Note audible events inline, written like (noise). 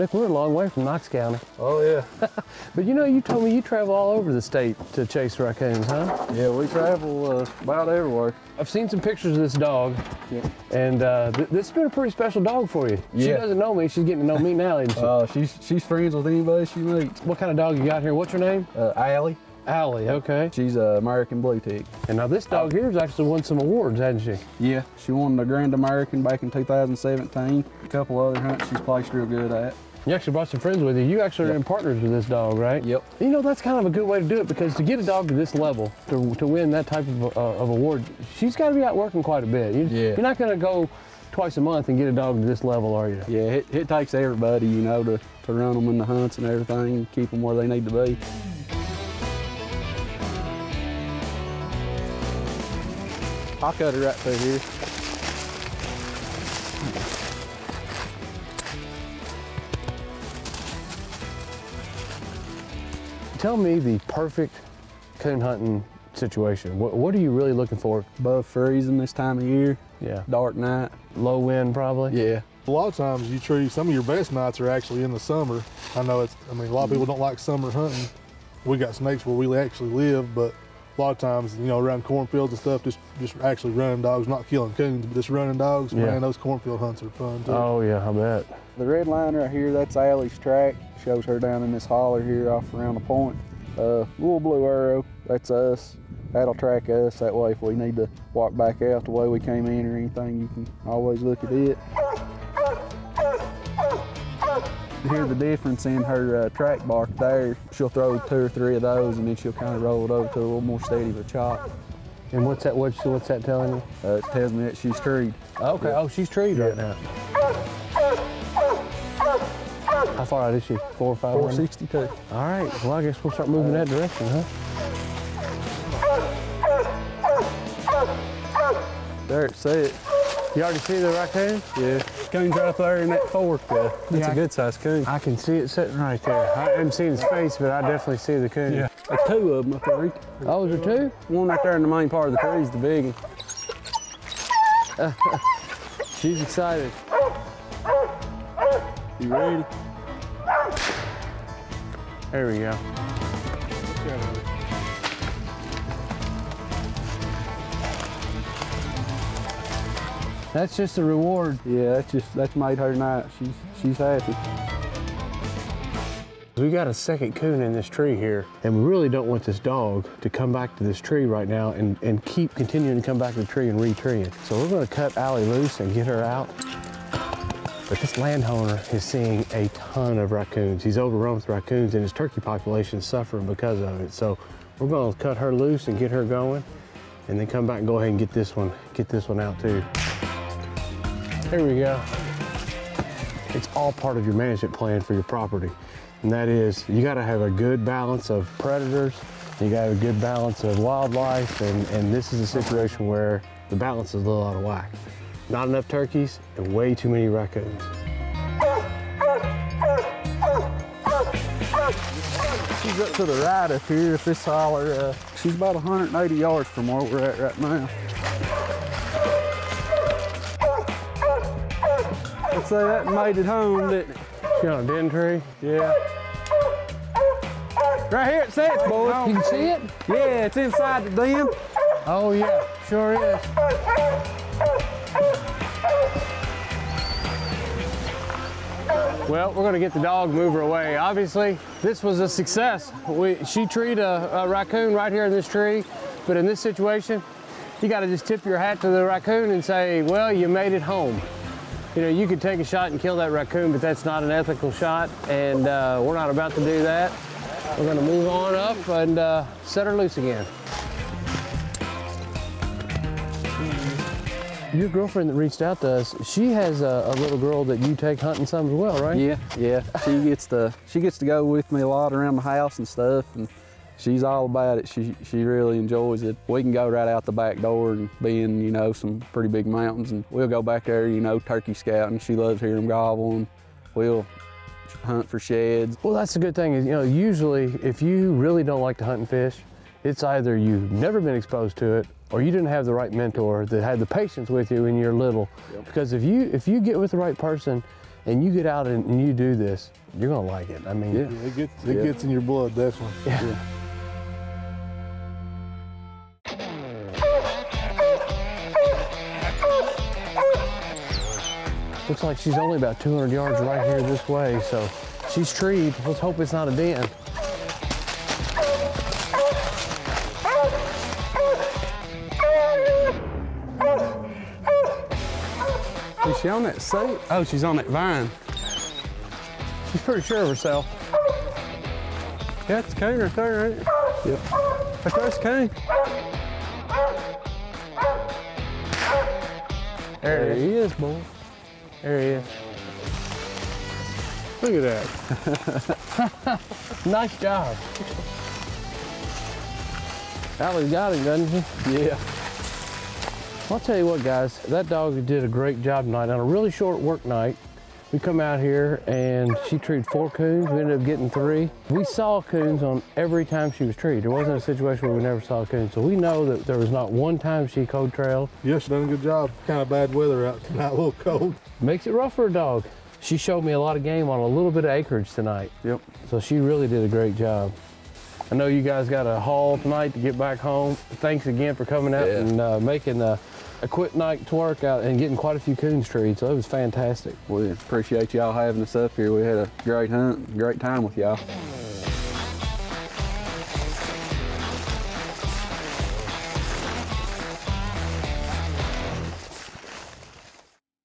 Nick, we're a long way from Knox County. Oh yeah. (laughs) But you know, you told me you travel all over the state to chase raccoons, huh? yeah, we travel uh, about everywhere. I've seen some pictures of this dog, Yeah. and uh, th- this has been a pretty special dog for you. Yeah. She doesn't know me. She's getting to know me now, isn't she? Uh, she's she's friends with anybody she meets. what kind of dog you got here? What's her name? Uh, Allie, Allie, okay. she's a American Blue Tick. And now this dog here has actually won some awards, hasn't she? Yeah, she won the Grand American back in 2017. A couple other hunts she's placed real good at. You actually brought some friends with you. You actually are in partners with this dog, right? Yep. You know, that's kind of a good way to do it because to get a dog to this level, to, to win that type of, uh, of award, she's got to be out working quite a bit. You, Yeah. You're not going to go twice a month and get a dog to this level, are you? Yeah, it, it takes everybody, you know, to, to run them in the hunts and everything, and keep them where they need to be. I'll cut her right through here. Tell me the perfect coon hunting situation. What, what are you really looking for? Above freezing this time of year, Yeah. dark night. Low wind, probably? Yeah, A lot of times you treat some of your best nights are actually in the summer. I know it's, I mean, a lot of people don't like summer hunting. We got snakes where we actually live, but a lot of times, you know, around cornfields and stuff, just just actually running dogs, not killing coons, but just running dogs. Yeah. Man, those cornfield hunts are fun too. Oh, yeah, I bet. the red line right here, that's Allie's track. Shows her down in this holler here off around the point. Uh, little blue arrow, that's us. That'll track us. That way, if we need to walk back out the way we came in or anything, you can always look at it. Hear the difference in her uh, track bark there. She'll throw two or three of those, and then she'll kind of roll it over to a little more steady of a chop. And what's that, what's, what's that telling you? Uh, it tells me that she's treed. Okay, oh, she's treed right now. How far out is she? Four or five? hundred? 462. All right, well, I guess we'll start moving that direction, huh? There say it. You already see the raccoon? Yeah, coon's right up there in that fork. Uh, that's Yeah. a good sized coon. I can see it sitting right there. I haven't seen his face, but I definitely see the coon. Yeah, there's two of them up there. Oh, is there two? One right there in the main part of the tree is the big one. (laughs) She's excited. You ready? There we go. That's just a reward. Yeah, that's just that's made her night. She's she's happy. We got a second coon in this tree here, and we really don't want this dog to come back to this tree right now and, and keep continuing to come back to the tree and re-tree it. So we're gonna cut Allie loose and get her out. But this landowner is seeing a ton of raccoons. He's overrun with raccoons and his turkey population is suffering because of it. So we're gonna cut her loose and get her going and then come back and go ahead and get this one, get this one out too. There we go. It's all part of your management plan for your property. And that is, you gotta have a good balance of predators, you gotta have a good balance of wildlife, and, and this is a situation where the balance is a little out of whack. Not enough turkeys and way too many raccoons. She's up to the right up here. If this holler, uh, she's about 180 yards from where we're at right now. Let's say that made it home, didn't it? She on a den tree? Yeah. Right here it sits, boys. You can see it? Yeah, it's inside the den. Oh yeah, sure is. Well, we're gonna get the dog, move her away. Obviously, this was a success. We, she treed a, a raccoon right here in this tree, but in this situation, you gotta just tip your hat to the raccoon and say, well, you made it home. You know, you could take a shot and kill that raccoon, but that's not an ethical shot, and uh, we're not about to do that. We're gonna move on up and uh, set her loose again. Your girlfriend that reached out to us, she has a, a little girl that you take hunting some as well, right? Yeah, yeah. She gets to she gets to go with me a lot around the house and stuff, and she's all about it. She she really enjoys it. We can go right out the back door and be in you know some pretty big mountains, and we'll go back there, you know, turkey scouting. She loves hearing them gobble, and we'll hunt for sheds. Well, that's the good thing is, you know, usually if you really don't like to hunt and fish, it's either you've never been exposed to it or you didn't have the right mentor that had the patience with you when you're little. Because if you if you get with the right person and you get out and, and you do this, you're gonna like it. I mean, Yeah. Yeah, it gets it Yeah. gets in your blood definitely. Yeah. Looks like she's only about 200 yards right here this way, so she's treed. Let's hope it's not a den. Is she on that seat? Oh, she's on that vine. She's pretty sure of herself. Yeah, it's Kane right there, right? Yep. Right there's Kane. There There he is. he is, boy. There he is. Look at that. (laughs) nice job. Allie's got him, doesn't he? Yeah. I'll tell you what, guys, that dog did a great job tonight. On a really short work night, we come out here and she treated four coons. We ended up getting three. We saw coons on every time she was treated. There wasn't a situation where we never saw coons. So we know that there was not one time she cold trailed. Yes, done a good job. Kind of bad weather out tonight, (laughs) a little cold. Makes it rough for a dog. She showed me a lot of game on a little bit of acreage tonight. Yep. So she really did a great job. I know you guys got a haul tonight to get back home. Thanks again for coming out Yeah. and uh, making a, a quick night to work out and getting quite a few coons treed. So it was fantastic. We appreciate y'all having us up here. We had a great hunt, great time with y'all.